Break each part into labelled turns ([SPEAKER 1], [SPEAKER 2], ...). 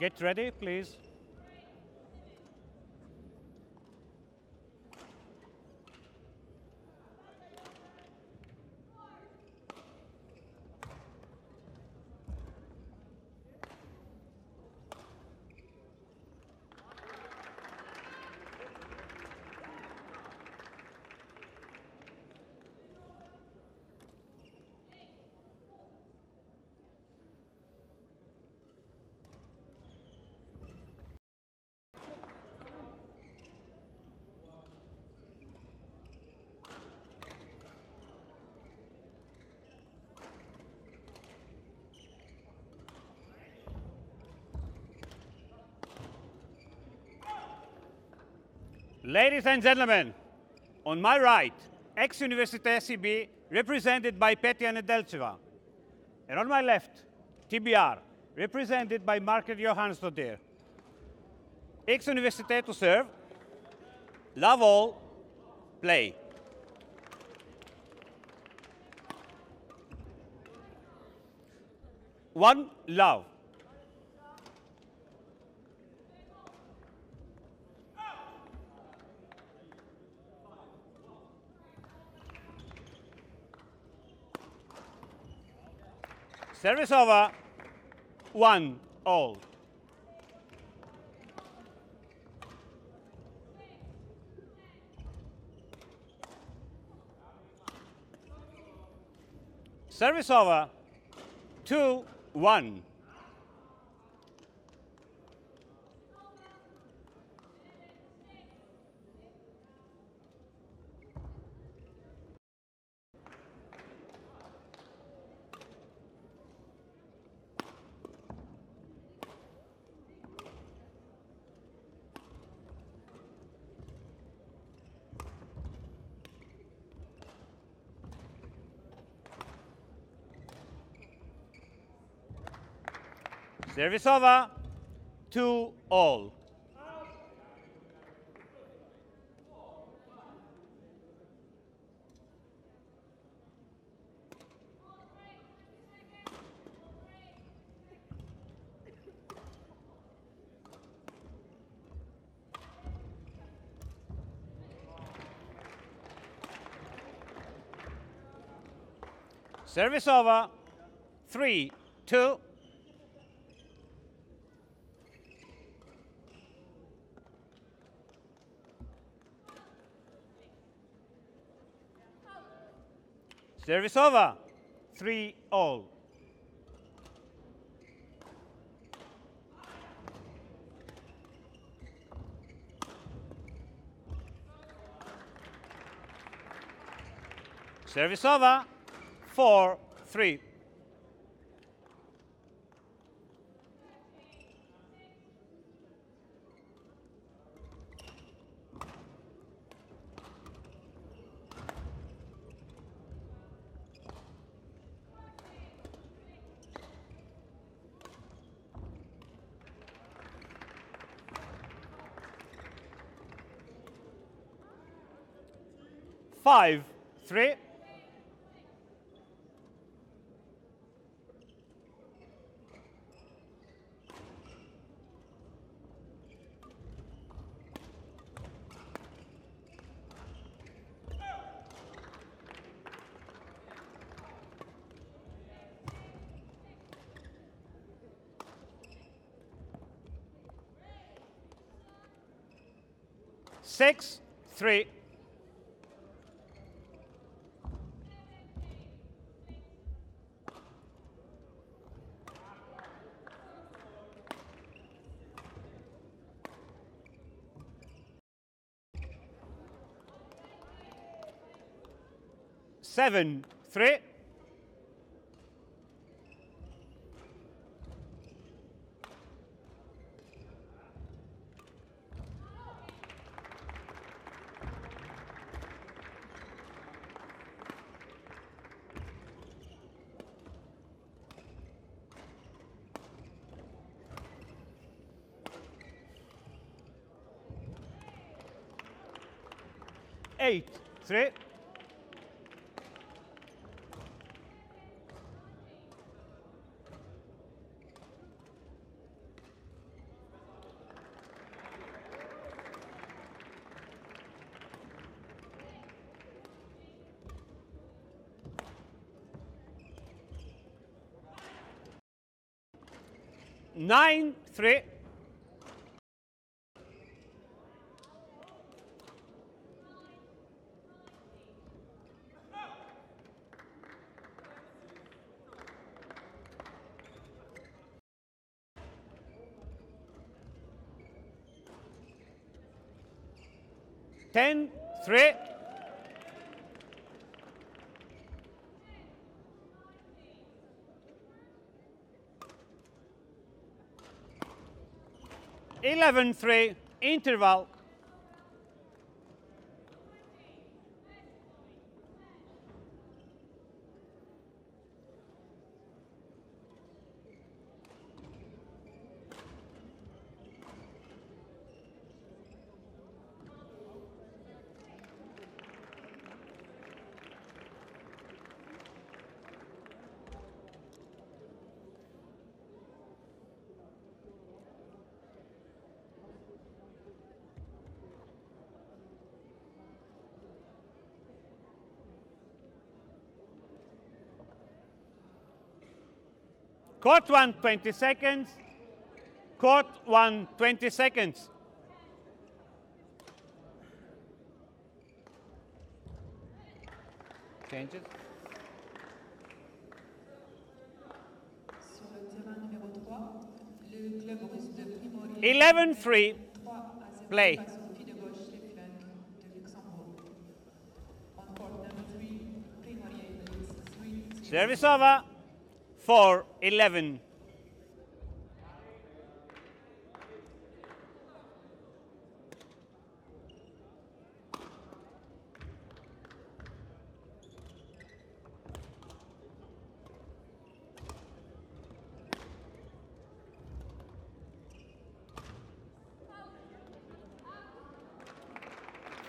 [SPEAKER 1] Get ready, please. Ladies and gentlemen, on my right, Aix-Université CB, represented by Petya Nedelcheva. And on my left, TBR, represented by Margaret Johannsdottir. Aix-Université to serve, love all, play. One love. Service over. One all. Service over. Two, one. Service over. Two all. Service over. Three, two, Service over. Three all. Service over. Four, three. Five, three. Six, three. Seven, three. Eight, three. Nine three. 11-3 interval. Court one 20 seconds. Court one 20 seconds. Changes.
[SPEAKER 2] Sur le terrain numéro 3, le club russe de Primorje
[SPEAKER 1] 11-3.
[SPEAKER 2] 3 à 0
[SPEAKER 1] Play.
[SPEAKER 2] face au pied de gauche Sheffield de Luxembourg. On court number 3, Primorje leads 3
[SPEAKER 1] Service over. 4-11.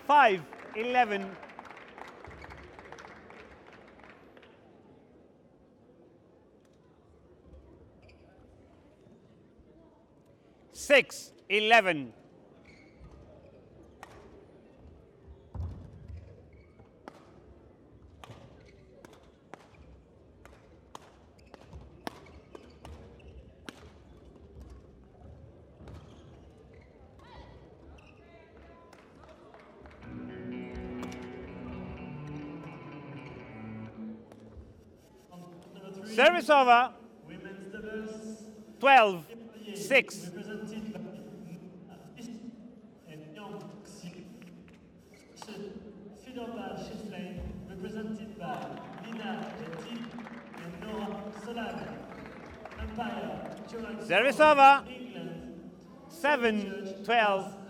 [SPEAKER 1] Five, eleven. Six, eleven. Service over.
[SPEAKER 3] Women's
[SPEAKER 1] 12, 6. Service 7, 12.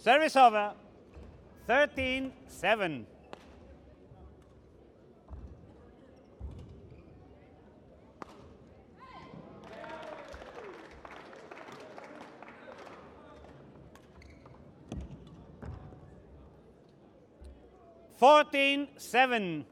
[SPEAKER 1] Service over. 13, 7. Fourteen, seven.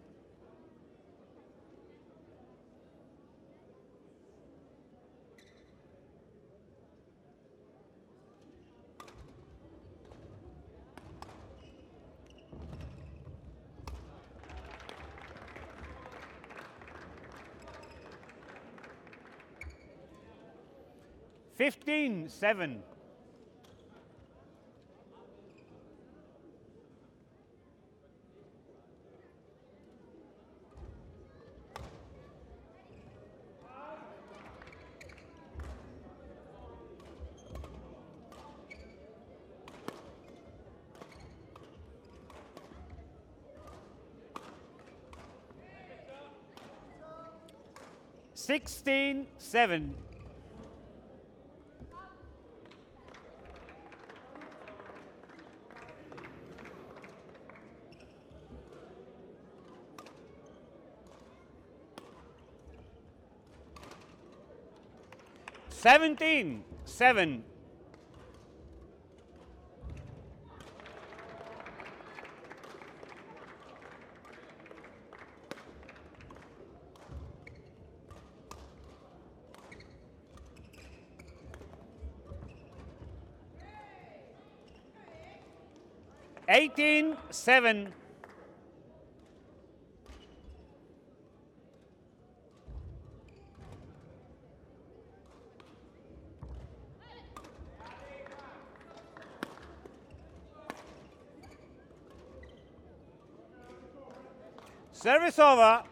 [SPEAKER 1] Fifteen, seven. Sixteen, seven. 17 7. Eighteen seven. Service over.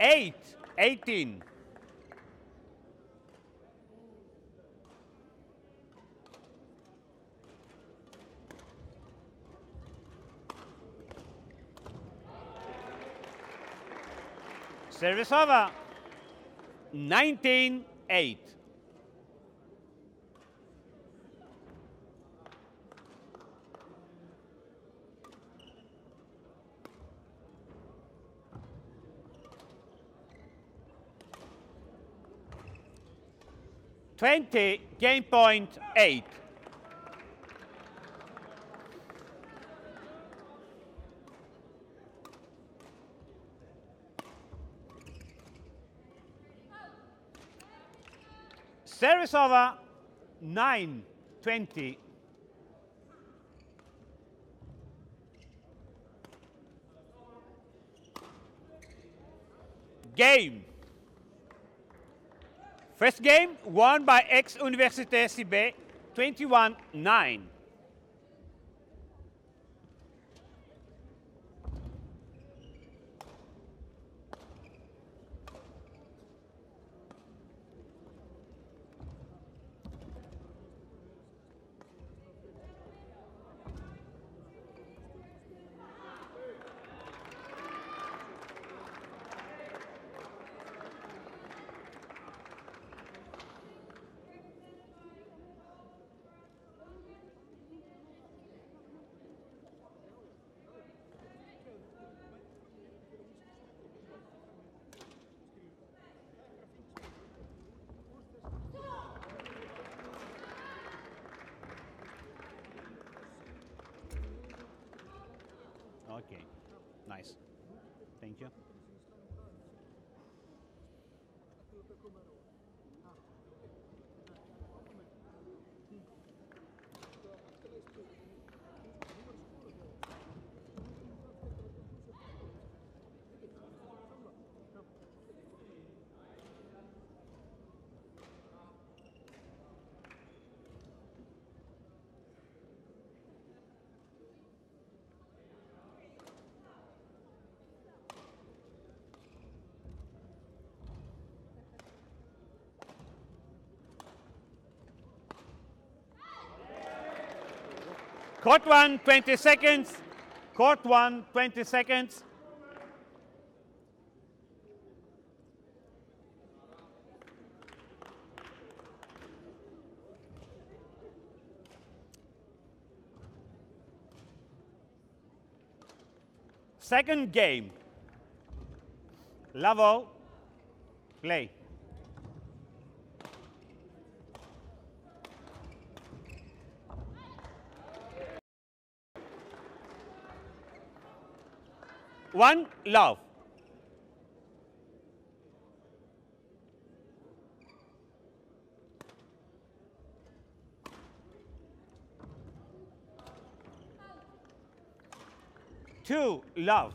[SPEAKER 1] 8 18. Service over. 19 8. Twenty game point eight. Service over 9 20. Game. First game won by Aix Université CB 21 9. Okay, nice. Thank you. Court one, 20 seconds. Court one, 20 seconds. Second game. Lavo, play. One, love. Two, love.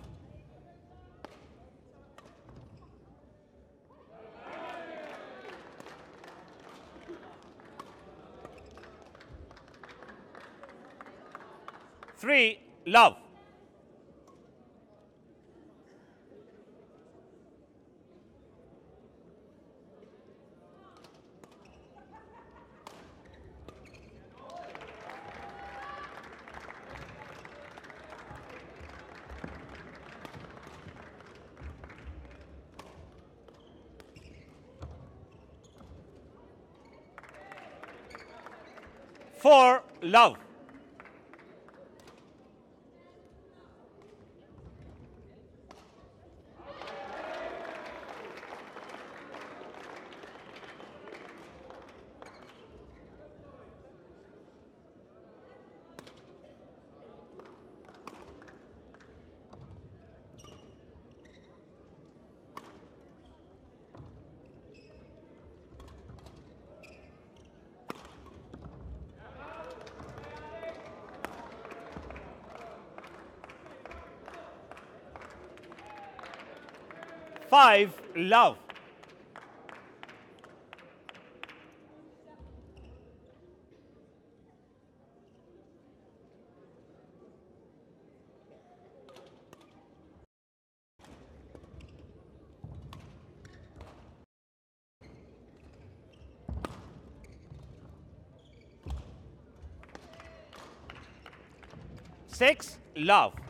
[SPEAKER 1] Three, love. Four, love. Five love. Six love.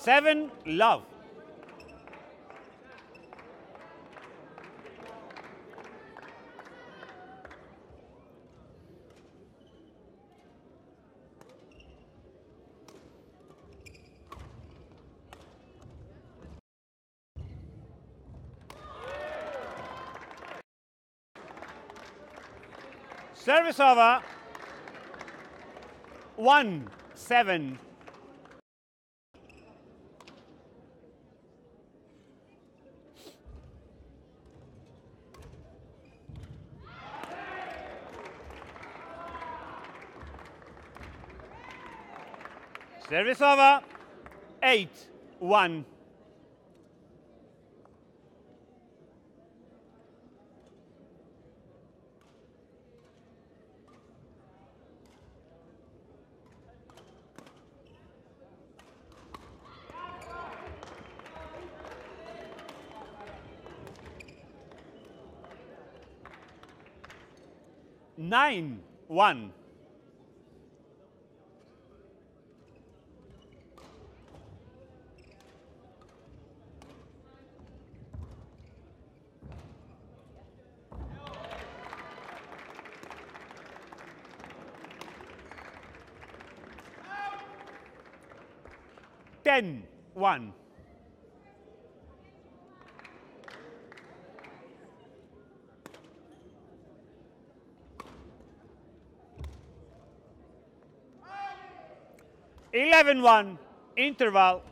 [SPEAKER 1] Seven love. Service over. One, seven. Service over. Eight, one. Nine, one. Ten, one. Eleven, one. Interval.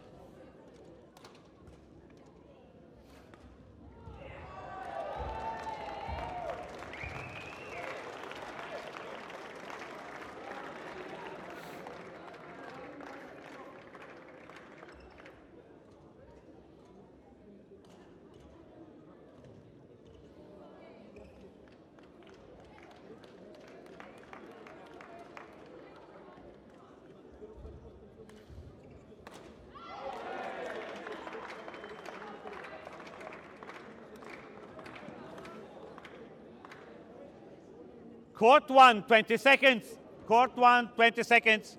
[SPEAKER 1] Court one, 20 seconds. Court one, 20 seconds.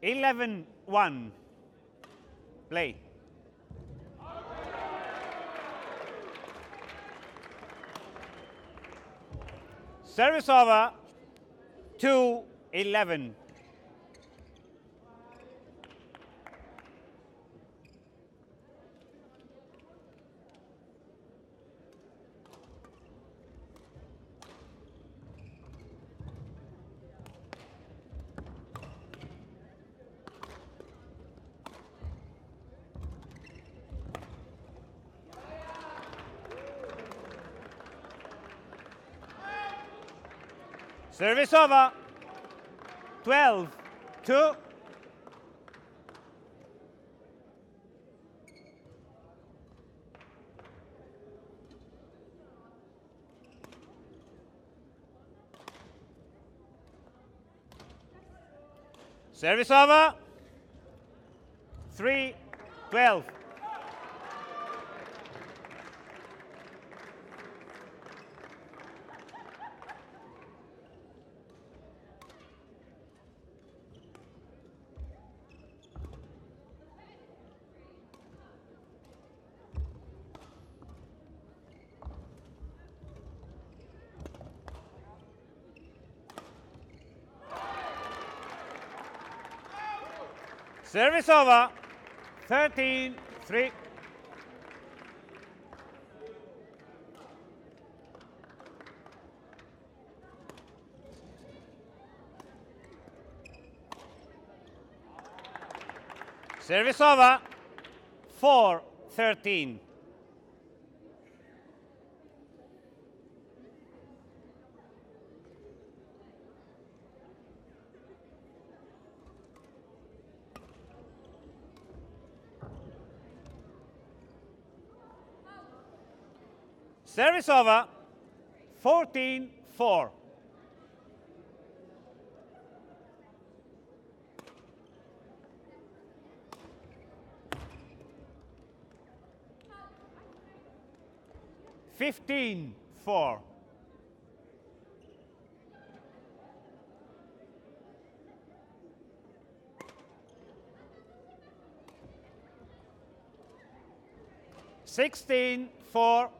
[SPEAKER 1] Eleven, one. Play. Service over. Two, eleven. Service over. 12, 2. Service over. 3, 12. Service over. 13 3. Service over. 4 13. Service over. 14 4. Fifteen four. Sixteen four.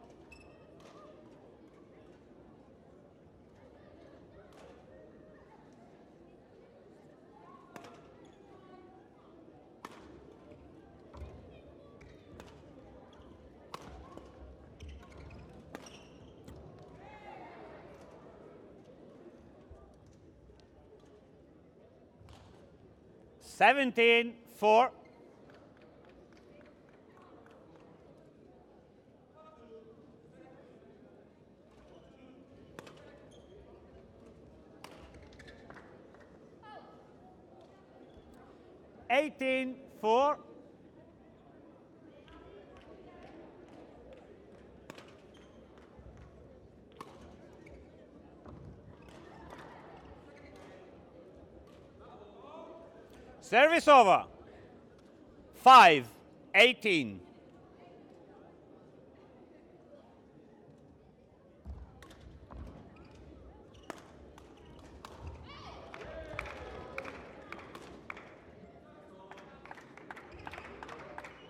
[SPEAKER 1] Seventeen four. Eighteen four. Service over. 5 18.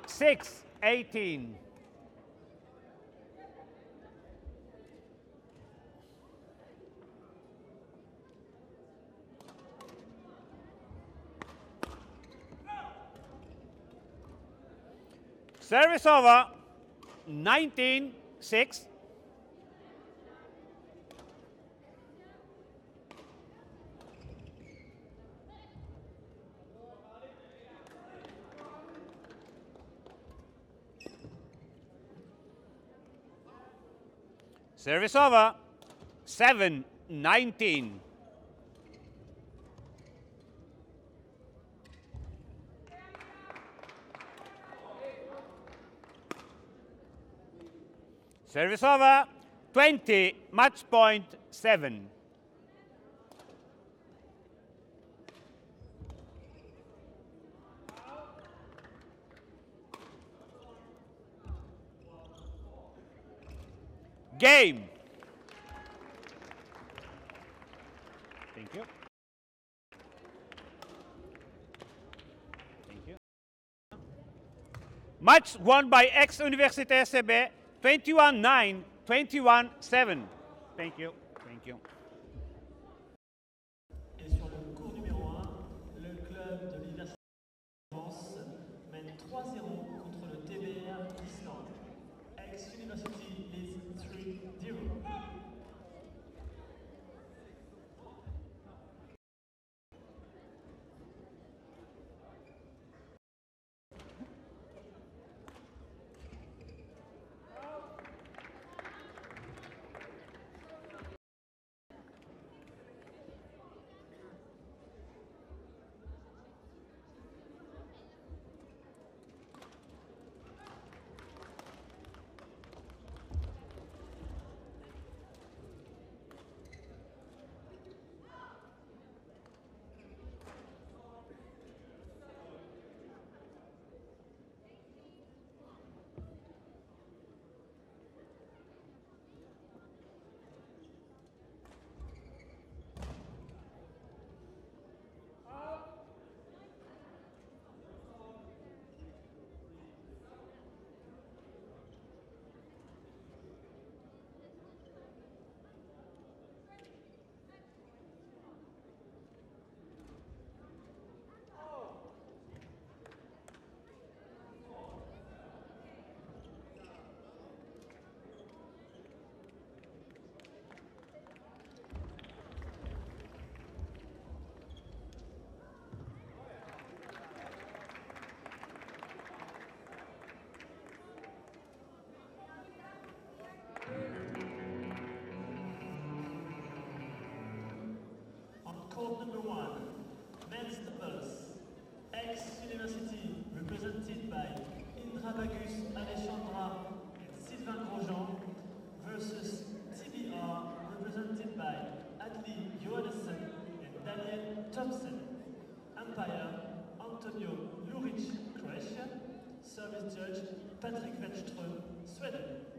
[SPEAKER 1] Six eighteen. Service over. 19 6. Service over. 7 19. Service over. 20, match point 7. Game. Thank you. Thank you. Match won by Aix-Université CB 21 9, 21 7. Thank you. Thank you.
[SPEAKER 3] Thompson, umpire Antonio Luric, Croatia, service judge Patrick Wenström, Sweden.